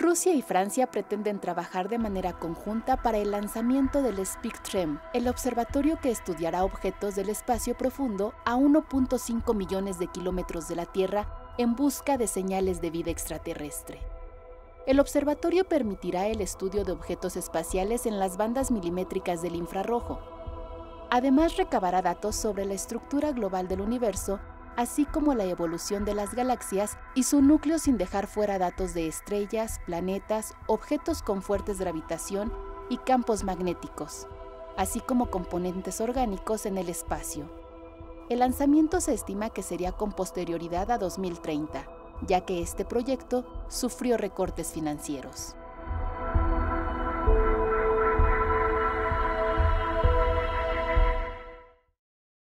Rusia y Francia pretenden trabajar de manera conjunta para el lanzamiento del SPICTREM, el observatorio que estudiará objetos del espacio profundo a 1.5 millones de kilómetros de la Tierra en busca de señales de vida extraterrestre. El observatorio permitirá el estudio de objetos espaciales en las bandas milimétricas del infrarrojo. Además recabará datos sobre la estructura global del universo así como la evolución de las galaxias y su núcleo sin dejar fuera datos de estrellas, planetas, objetos con fuertes gravitación y campos magnéticos, así como componentes orgánicos en el espacio. El lanzamiento se estima que sería con posterioridad a 2030, ya que este proyecto sufrió recortes financieros.